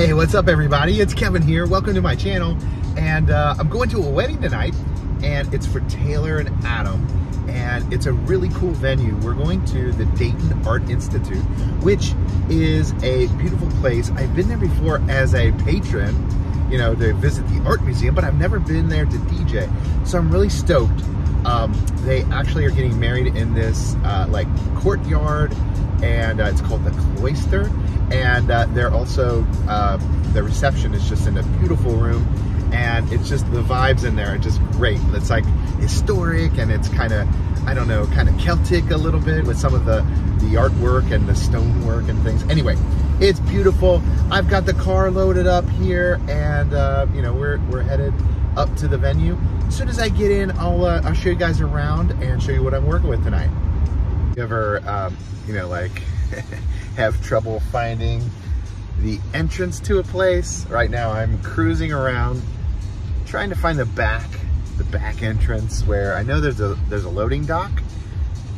Hey, what's up everybody? It's Kevin here. Welcome to my channel. And uh, I'm going to a wedding tonight and it's for Taylor and Adam. And it's a really cool venue. We're going to the Dayton Art Institute, which is a beautiful place. I've been there before as a patron, you know, to visit the art museum, but I've never been there to DJ. So I'm really stoked. Um, they actually are getting married in this uh, like courtyard and uh, it's called the Cloister. And uh, they're also, uh, the reception is just in a beautiful room and it's just the vibes in there are just great. It's like historic and it's kind of, I don't know, kind of Celtic a little bit with some of the, the artwork and the stonework and things. Anyway, it's beautiful. I've got the car loaded up here and, uh, you know, we're, we're headed up to the venue. As soon as I get in, I'll, uh, I'll show you guys around and show you what I'm working with tonight. You ever, um, you know, like have trouble finding the entrance to a place? Right now I'm cruising around trying to find the back, the back entrance where I know there's a, there's a loading dock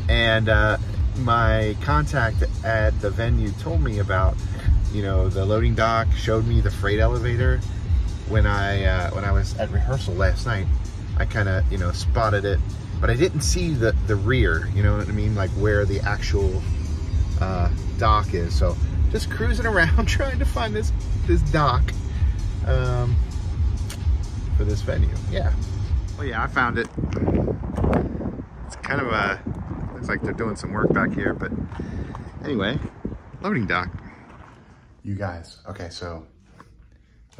and uh, my contact at the venue told me about, you know, the loading dock, showed me the freight elevator when I, uh, when I was at rehearsal last night. I kind of, you know, spotted it, but I didn't see the, the rear, you know what I mean? Like where the actual uh, dock is. So just cruising around trying to find this, this dock. Um, for this venue. Yeah. Well, yeah, I found it. It's kind of a, looks like they're doing some work back here, but anyway, loading dock. You guys, okay, so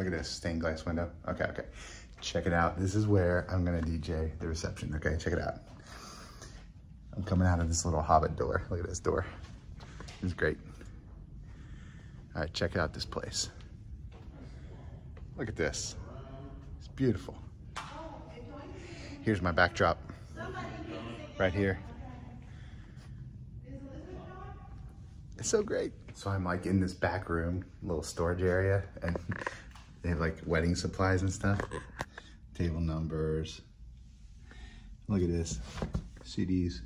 look at this stained glass window. Okay, okay. Check it out. This is where I'm gonna DJ the reception. Okay, check it out. I'm coming out of this little hobbit door. Look at this door. It's great. All right, check out this place. Look at this It's beautiful. Here's my backdrop right here. It's so great. So I'm like in this back room, little storage area, and they have like wedding supplies and stuff. Table numbers. Look at this. CDs.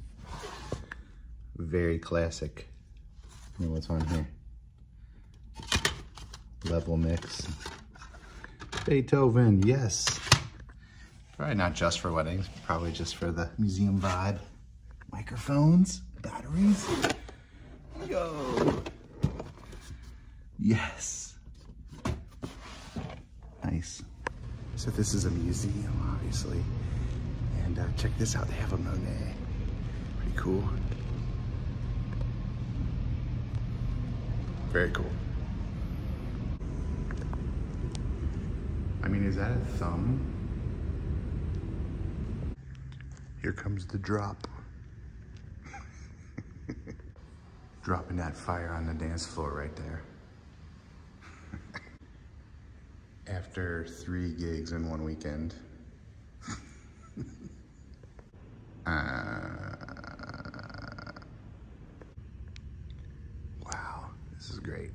Very classic. Know what's on here? Level mix. Beethoven, yes. Probably not just for weddings, probably just for the museum vibe. Microphones, batteries. Yo. Yes. So this is a museum, obviously. And uh, check this out, they have a Monet. Pretty cool. Very cool. I mean, is that a thumb? Here comes the drop. Dropping that fire on the dance floor right there. After three gigs in one weekend. uh, wow, this is great.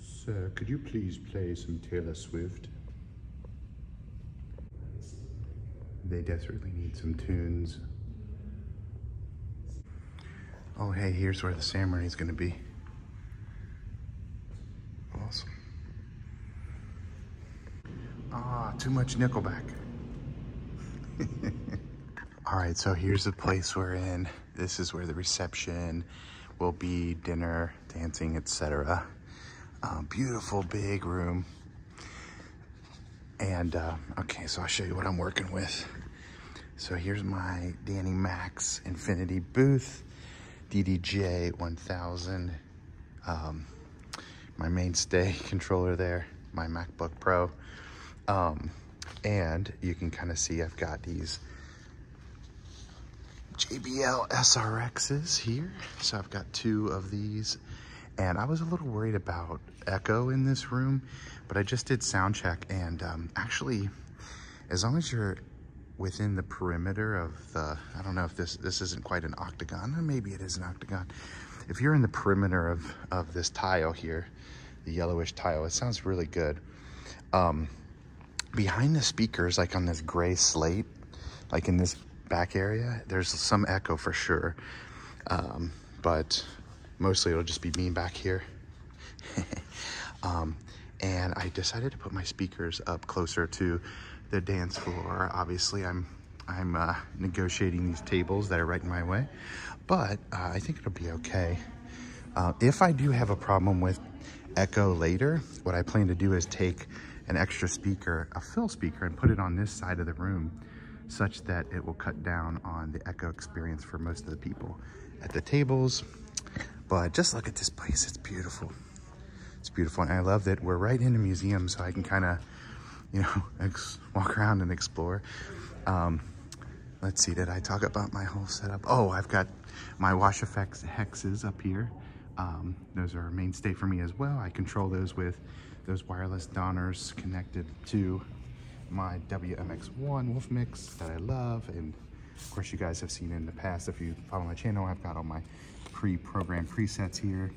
Sir, could you please play some Taylor Swift? They desperately need some tunes. Oh, hey, here's where the ceremony is going to be. Awesome. Ah, too much Nickelback. All right, so here's the place we're in. This is where the reception will be, dinner, dancing, etc. Uh, beautiful big room. And, uh, okay, so I'll show you what I'm working with. So here's my Danny Max Infinity booth, DDJ 1000. Um, my mainstay controller there, my MacBook Pro. Um, and you can kind of see I've got these JBL SRXs here. So I've got two of these and I was a little worried about echo in this room, but I just did sound check and um, actually, as long as you're within the perimeter of the, I don't know if this, this isn't quite an octagon, or maybe it is an octagon. If you're in the perimeter of, of this tile here, the yellowish tile, it sounds really good. Um, behind the speakers, like on this gray slate, like in this back area, there's some echo for sure. Um, but mostly it'll just be me back here. um, and I decided to put my speakers up closer to the dance floor. Obviously, I'm I'm uh, negotiating these tables that are right in my way, but uh, I think it'll be okay. Uh, if I do have a problem with echo later, what I plan to do is take an extra speaker, a fill speaker, and put it on this side of the room such that it will cut down on the echo experience for most of the people at the tables. But just look at this place, it's beautiful. It's beautiful, and I love that we're right in a museum, so I can kind of, you know, walk around and explore. Um, let's see, did I talk about my whole setup? Oh, I've got my Wash FX hexes up here. Um, those are mainstay for me as well. I control those with those wireless Donners connected to my WMX1 Wolf Mix that I love. And of course, you guys have seen in the past, if you follow my channel, I've got all my pre-programmed presets here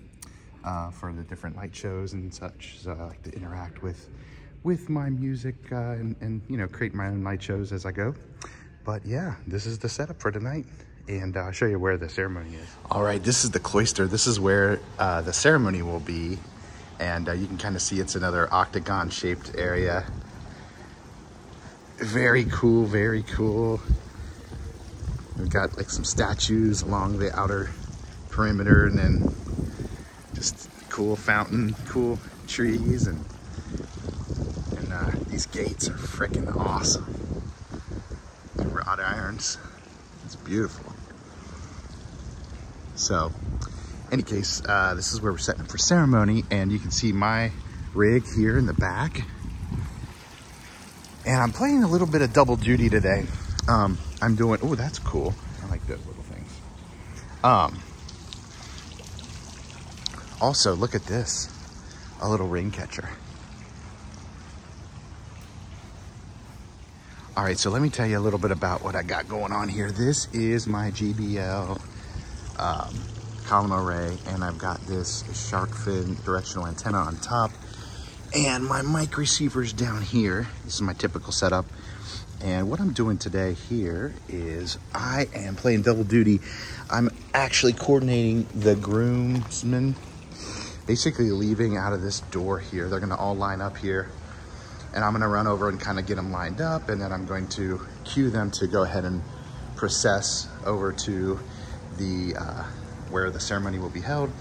uh, for the different light shows and such. So I like to interact with with my music uh, and, and, you know, create my own light shows as I go. But yeah, this is the setup for tonight and uh, I'll show you where the ceremony is. All right, this is the cloister. This is where uh, the ceremony will be. And uh, you can kind of see it's another octagon shaped area. Very cool, very cool. We've got like some statues along the outer perimeter and then just cool fountain, cool trees and uh, these gates are freaking awesome. Wrought irons. It's beautiful. So, any case, uh, this is where we're setting up for ceremony, and you can see my rig here in the back. And I'm playing a little bit of double duty today. Um, I'm doing, oh, that's cool. I like those little things. Um, also, look at this, a little ring catcher. All right, so let me tell you a little bit about what I got going on here. This is my JBL um, column array, and I've got this shark fin directional antenna on top, and my mic receivers down here. This is my typical setup. And what I'm doing today here is I am playing double duty. I'm actually coordinating the groomsmen, basically leaving out of this door here. They're gonna all line up here and I'm gonna run over and kind of get them lined up and then I'm going to cue them to go ahead and process over to the uh, where the ceremony will be held.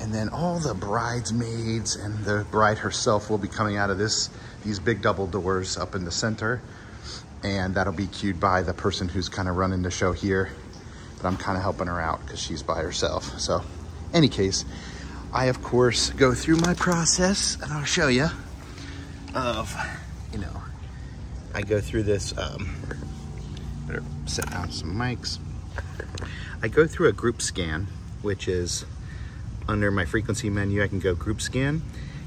And then all the bridesmaids and the bride herself will be coming out of this these big double doors up in the center. And that'll be cued by the person who's kind of running the show here. But I'm kind of helping her out because she's by herself. So any case I of course go through my process and I'll show you of, you know, I go through this, um, better set down some mics. I go through a group scan, which is under my frequency menu, I can go group scan.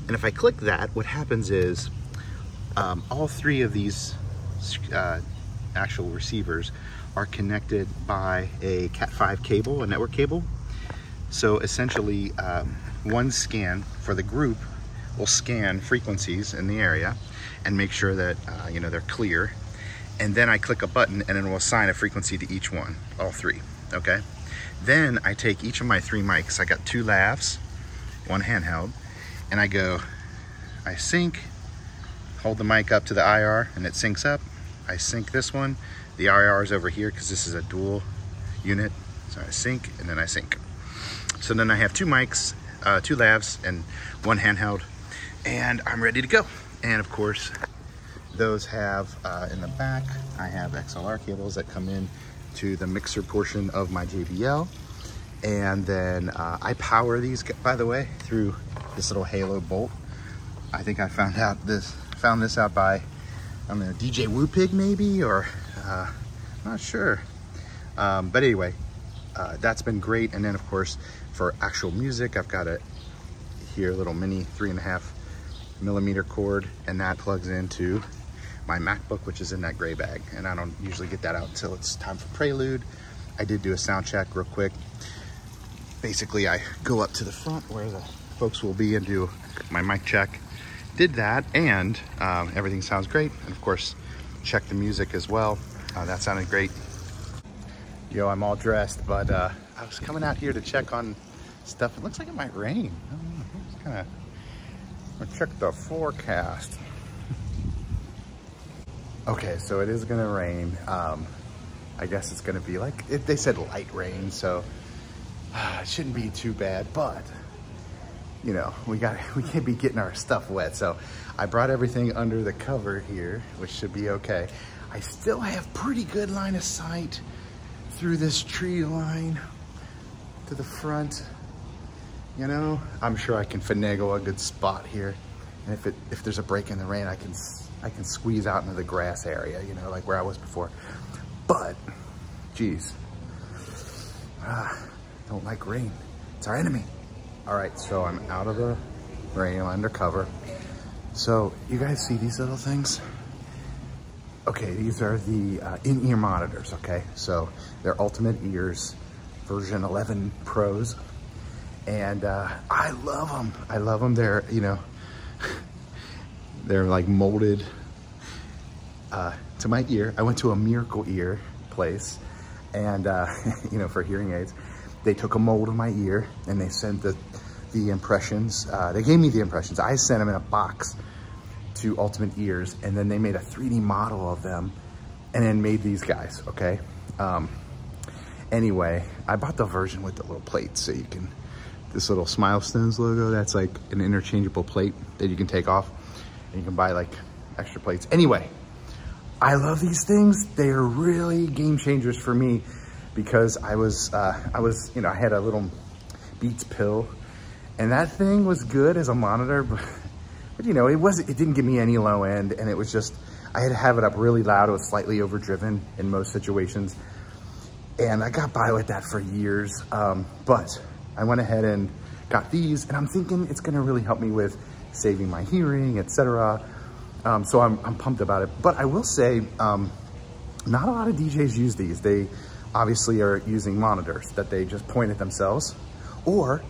And if I click that, what happens is um, all three of these uh, actual receivers are connected by a Cat5 cable, a network cable. So essentially, um, one scan for the group will scan frequencies in the area and make sure that uh, you know they're clear. And then I click a button and it will assign a frequency to each one all three okay? Then I take each of my three mics. I got two lavs one handheld and I go I sync hold the mic up to the IR and it syncs up. I sync this one. The IR is over here because this is a dual unit. So I sync and then I sync. So then I have two mics uh, two lavs and one handheld and I'm ready to go. And of course, those have uh, in the back, I have XLR cables that come in to the mixer portion of my JBL. And then uh, I power these, by the way, through this little halo bolt. I think I found out this, found this out by, I don't know, DJ Woopig maybe, or uh, not sure. Um, but anyway, uh, that's been great. And then of course, for actual music, I've got a here little mini three and a half millimeter cord and that plugs into my MacBook, which is in that gray bag. And I don't usually get that out until it's time for Prelude. I did do a sound check real quick. Basically, I go up to the front where the folks will be and do my mic check. Did that and um, everything sounds great. And of course, check the music as well. Uh, that sounded great. Yo, I'm all dressed, but uh, I was coming out here to check on stuff. It looks like it might rain. I kind of check the forecast. okay, so it is gonna rain. Um, I guess it's gonna be like, it, they said light rain, so uh, it shouldn't be too bad, but you know, we got we can't be getting our stuff wet. So I brought everything under the cover here, which should be okay. I still have pretty good line of sight through this tree line to the front. You know, I'm sure I can finagle a good spot here. And if it if there's a break in the rain, I can I can squeeze out into the grass area, you know, like where I was before. But, geez, ah, don't like rain. It's our enemy. All right, so I'm out of the rain, I'm undercover. So you guys see these little things? Okay, these are the uh, in-ear monitors, okay? So they're Ultimate Ears version 11 Pros. And uh, I love them. I love them. They're, you know, they're like molded uh, to my ear. I went to a Miracle Ear place and, uh, you know, for hearing aids they took a mold of my ear and they sent the, the impressions. Uh, they gave me the impressions. I sent them in a box to Ultimate Ears and then they made a 3D model of them and then made these guys, okay? Um, anyway, I bought the version with the little plates so you can, this little Smilestones logo, that's like an interchangeable plate that you can take off and you can buy like extra plates. Anyway, I love these things. They are really game changers for me because I was, uh, I was, you know, I had a little Beats pill and that thing was good as a monitor, but, but you know, it wasn't, it didn't give me any low end and it was just, I had to have it up really loud. It was slightly overdriven in most situations. And I got by with that for years. Um, but I went ahead and got these and I'm thinking it's gonna really help me with saving my hearing, etc. Um, so I'm, I'm pumped about it. But I will say, um, not a lot of DJs use these. They, obviously are using monitors that they just point at themselves, or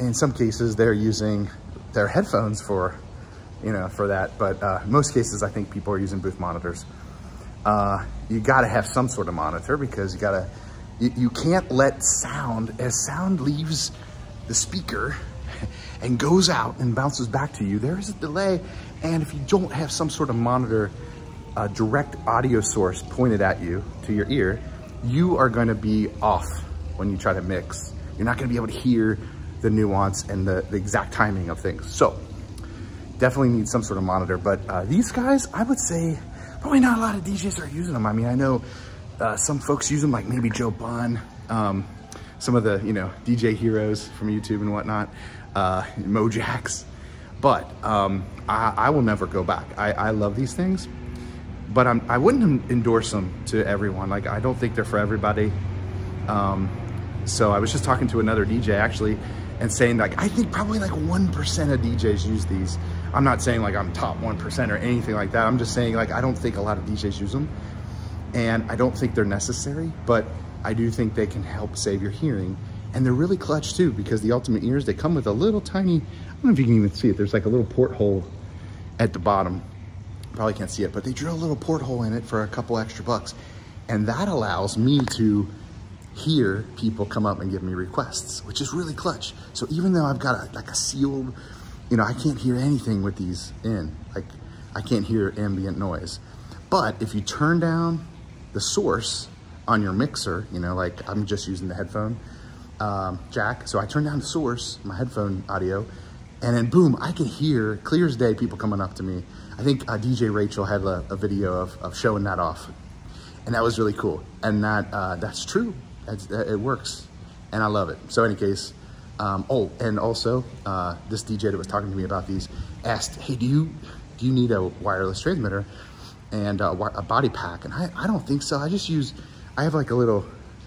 in some cases they're using their headphones for, you know, for that. But uh, most cases, I think people are using booth monitors. Uh, you gotta have some sort of monitor because you gotta, you, can't let sound, as sound leaves the speaker and goes out and bounces back to you, there is a delay. And if you don't have some sort of monitor, a direct audio source pointed at you to your ear, you are gonna be off when you try to mix. You're not gonna be able to hear the nuance and the, the exact timing of things. So definitely need some sort of monitor, but uh, these guys, I would say, probably not a lot of DJs are using them. I mean, I know uh, some folks use them like maybe Joe Bunn, um, some of the, you know, DJ heroes from YouTube and whatnot, uh, Mojaxx, but um, I, I, will never go back. I, I love these things but I'm, I wouldn't endorse them to everyone. Like, I don't think they're for everybody. Um, so I was just talking to another DJ actually and saying like, I think probably like 1% of DJs use these. I'm not saying like I'm top 1% or anything like that. I'm just saying like, I don't think a lot of DJs use them and I don't think they're necessary, but I do think they can help save your hearing. And they're really clutch too, because the Ultimate Ears, they come with a little tiny, I don't know if you can even see it. There's like a little porthole at the bottom probably can't see it, but they drill a little porthole in it for a couple extra bucks. And that allows me to hear people come up and give me requests, which is really clutch. So even though I've got a, like a sealed, you know, I can't hear anything with these in, like I can't hear ambient noise. But if you turn down the source on your mixer, you know, like I'm just using the headphone um, jack. So I turn down the source, my headphone audio, and then boom, I can hear clear as day people coming up to me I think uh, DJ Rachel had a, a video of, of, showing that off. And that was really cool. And that uh, that's true. That's, it works. And I love it. So any case, um, oh, and also uh, this DJ that was talking to me about these asked, hey, do you, do you need a wireless transmitter and uh, a, a body pack? And I, I don't think so. I just use, I have like a little,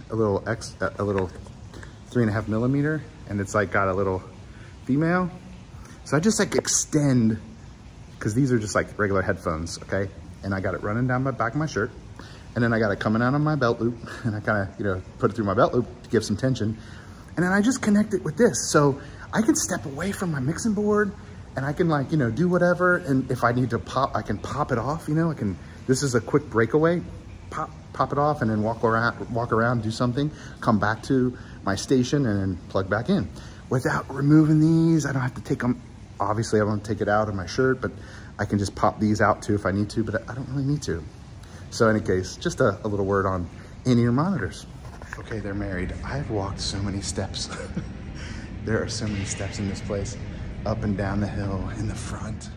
a little X, a little three and a half millimeter and it's like got a little female. So I just like extend because these are just like regular headphones, okay? And I got it running down my back of my shirt. And then I got it coming out on my belt loop and I kind of, you know, put it through my belt loop to give some tension. And then I just connect it with this. So I can step away from my mixing board and I can like, you know, do whatever. And if I need to pop, I can pop it off, you know, I can, this is a quick breakaway, pop, pop it off and then walk around, walk around, do something, come back to my station and then plug back in. Without removing these, I don't have to take them, obviously I to take it out of my shirt, but I can just pop these out too if I need to, but I don't really need to. So in any case, just a, a little word on in-ear monitors. Okay, they're married. I've walked so many steps. there are so many steps in this place, up and down the hill, in the front.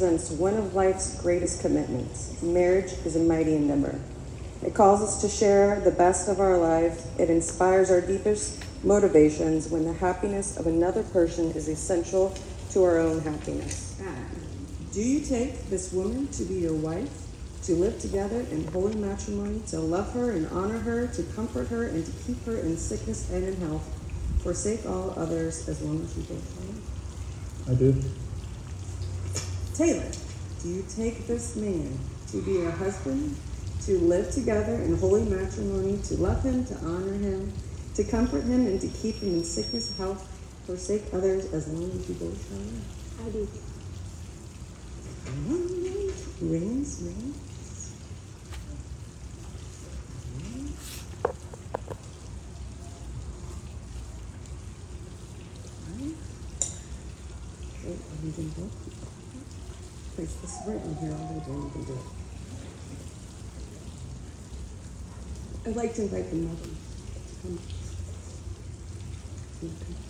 Represents one of life's greatest commitments. Marriage is a mighty endeavor. It calls us to share the best of our lives. It inspires our deepest motivations when the happiness of another person is essential to our own happiness. Do you take this woman to be your wife, to live together in holy matrimony, to love her and honor her, to comfort her and to keep her in sickness and in health, forsake all others as long as you both I do. Taylor, do you take this man to be your husband, to live together in holy matrimony, to love him, to honor him, to comfort him, and to keep him in sickness, health, forsake others as long as you both shall live? I do. Rings, rings. Okay, everything good? Place this right do it. I'd like to invite the mother to come. Okay.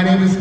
My name is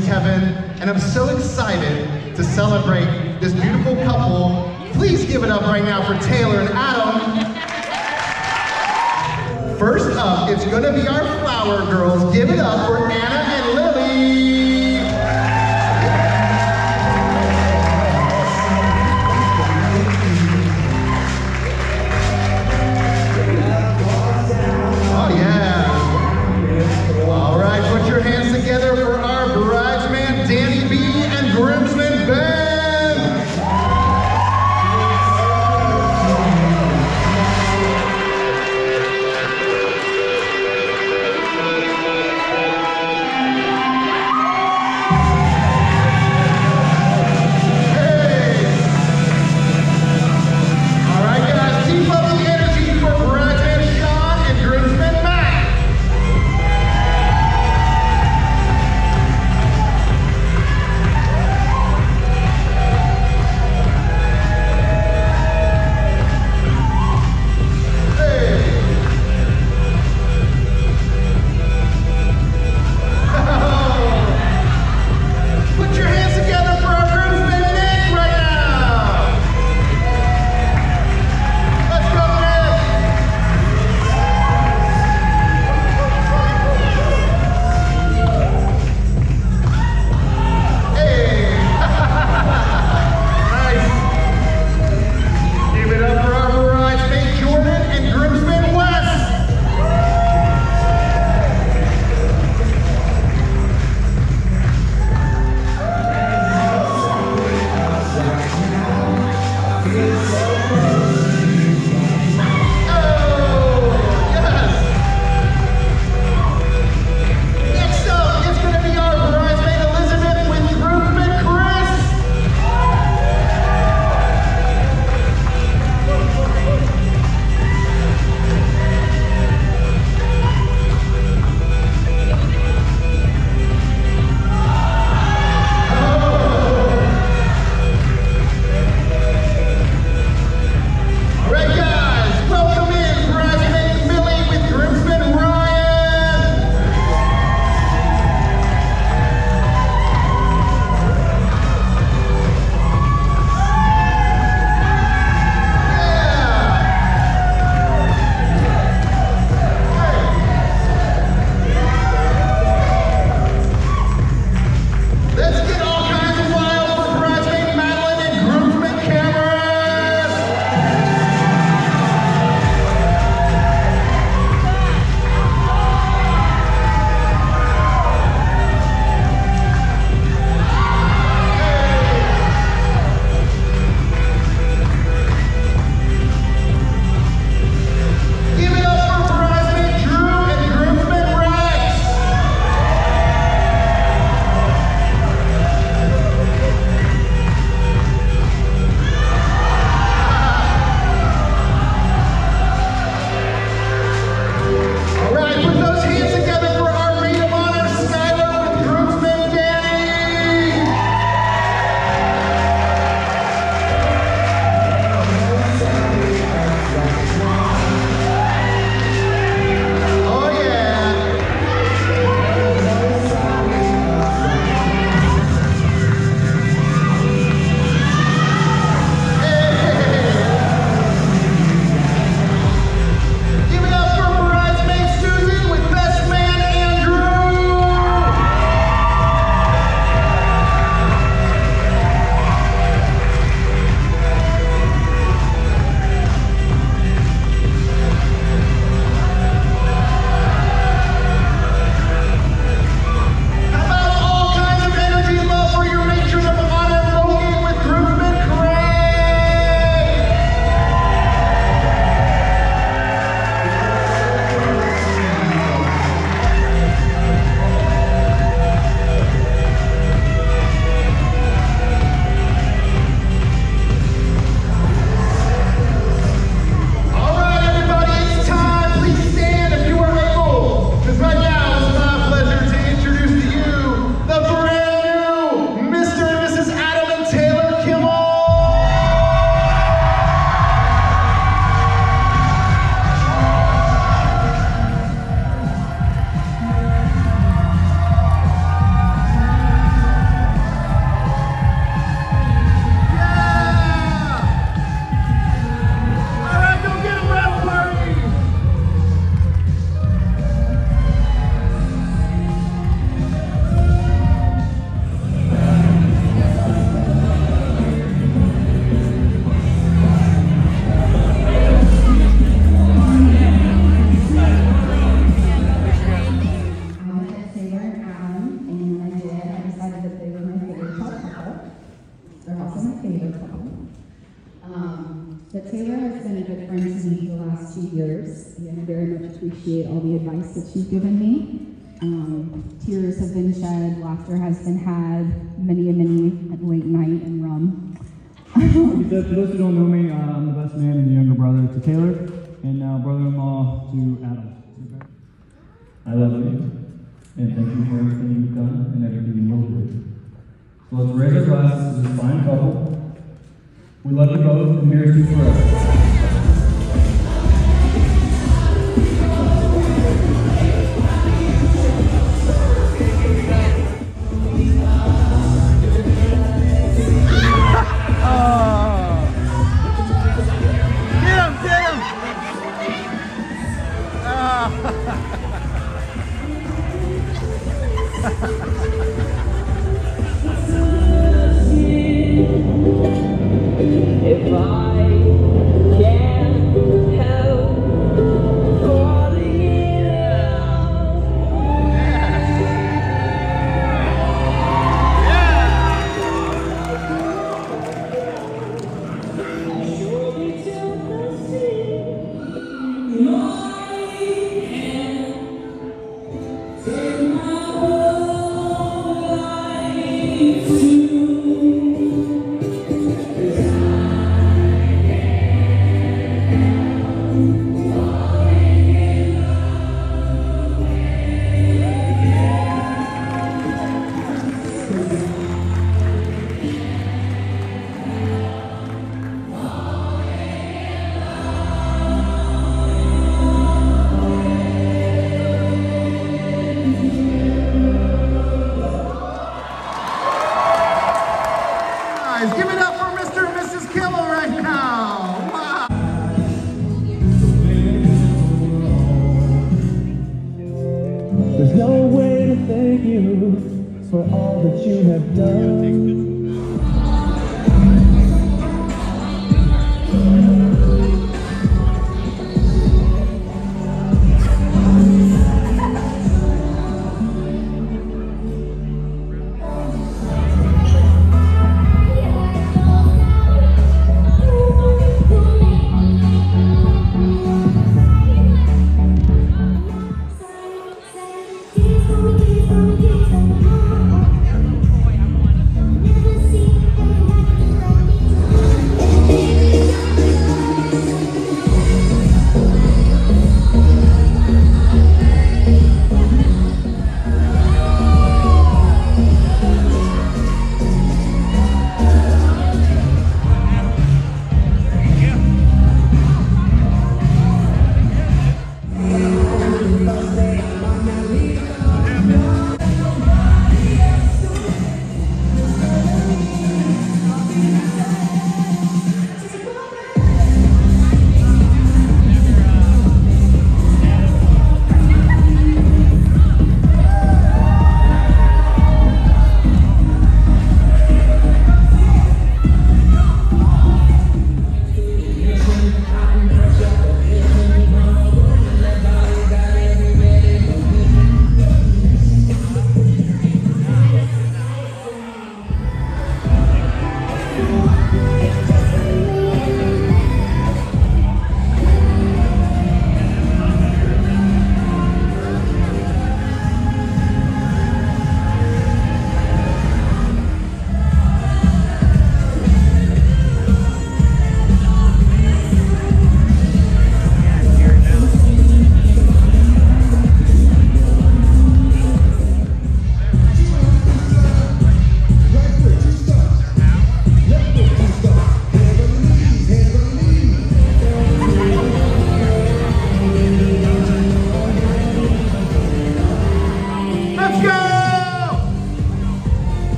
Chrissy. I very much appreciate all the advice that you've given me. Um, tears have been shed, laughter has been had, many a many late night and rum. like said, for those who don't know me, uh, I'm the best man and the younger brother to Taylor, and now brother-in-law to Adam. I love you, and thank you for everything you've done and everything you will do. So let's raise our glasses to this fine couple. We love you both, and here's to forever. If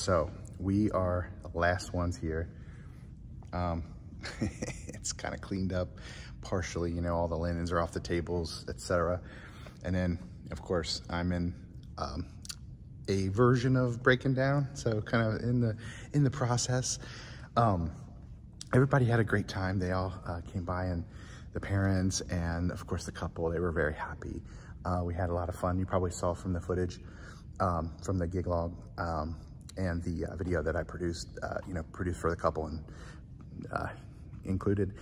so we are the last ones here. Um, it's kind of cleaned up partially, you know, all the linens are off the tables, etc. And then, of course, I'm in um, a version of breaking down, so kind of in the in the process. Um, everybody had a great time. They all uh, came by, and the parents and of course the couple. They were very happy. Uh, we had a lot of fun. You probably saw from the footage um, from the gig log um, and the uh, video that I produced. Uh, you know, produced for the couple and uh, included.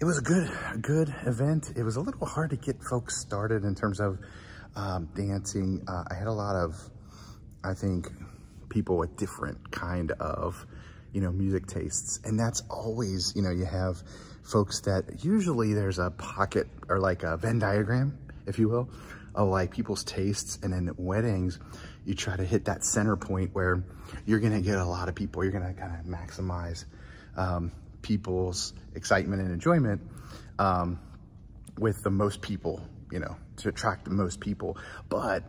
It was a good, good event. It was a little hard to get folks started in terms of um, dancing. Uh, I had a lot of, I think, people with different kind of, you know, music tastes. And that's always, you know, you have folks that usually there's a pocket or like a Venn diagram, if you will, of like people's tastes. And in weddings, you try to hit that center point where you're to get a lot of people. You're to kind of maximize um, people's excitement and enjoyment um, with the most people, you know, to attract the most people. But,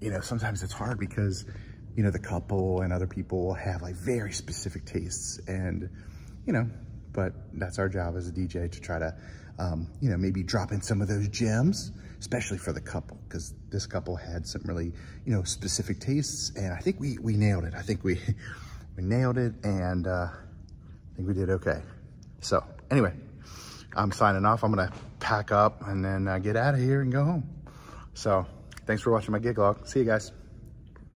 you know, sometimes it's hard because, you know, the couple and other people have like very specific tastes and, you know, but that's our job as a DJ to try to, um, you know, maybe drop in some of those gems, especially for the couple, because this couple had some really, you know, specific tastes, and I think we we nailed it. I think we we nailed it, and uh, I think we did okay. So anyway, I'm signing off. I'm gonna pack up and then uh, get out of here and go home. So thanks for watching my gig log. See you guys.